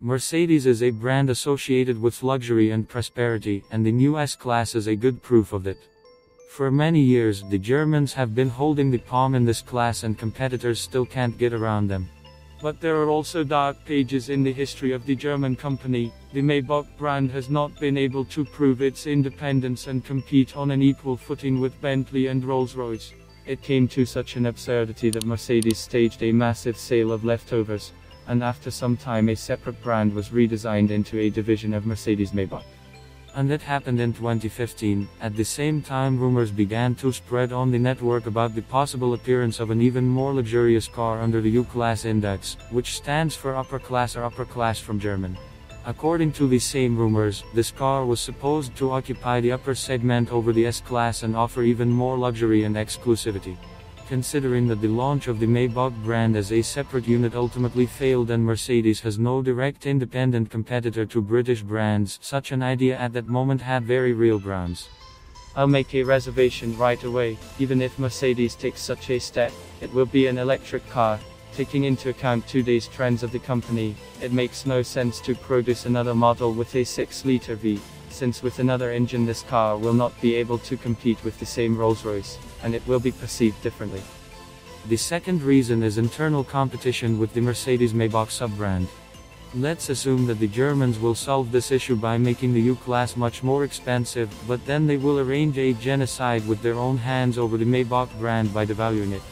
Mercedes is a brand associated with luxury and prosperity, and the new S-Class is a good proof of it. For many years, the Germans have been holding the palm in this class and competitors still can't get around them. But there are also dark pages in the history of the German company. The Maybach brand has not been able to prove its independence and compete on an equal footing with Bentley and Rolls-Royce. It came to such an absurdity that Mercedes staged a massive sale of leftovers, and after some time a separate brand was redesigned into a division of Mercedes-Maybach. And it happened in 2015. At the same time, rumors began to spread on the network about the possible appearance of an even more luxurious car under the U Class Index, which stands for upper class or upper class from German. According to the same rumors, this car was supposed to occupy the upper segment over the S Class and offer even more luxury and exclusivity. Considering that the launch of the Maybach brand as a separate unit ultimately failed and Mercedes has no direct independent competitor to British brands, such an idea at that moment had very real grounds. I'll make a reservation right away, even if Mercedes takes such a step, it will be an electric car. Taking into account today's trends of the company, it makes no sense to produce another model with a 6-liter V since with another engine this car will not be able to compete with the same Rolls-Royce, and it will be perceived differently. The second reason is internal competition with the Mercedes-Maybach sub-brand. Let's assume that the Germans will solve this issue by making the U-Class much more expensive, but then they will arrange a genocide with their own hands over the Maybach brand by devaluing it.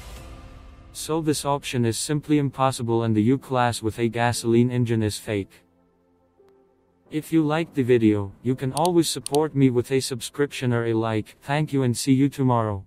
So this option is simply impossible and the U-Class with a gasoline engine is fake. If you liked the video, you can always support me with a subscription or a like. Thank you and see you tomorrow.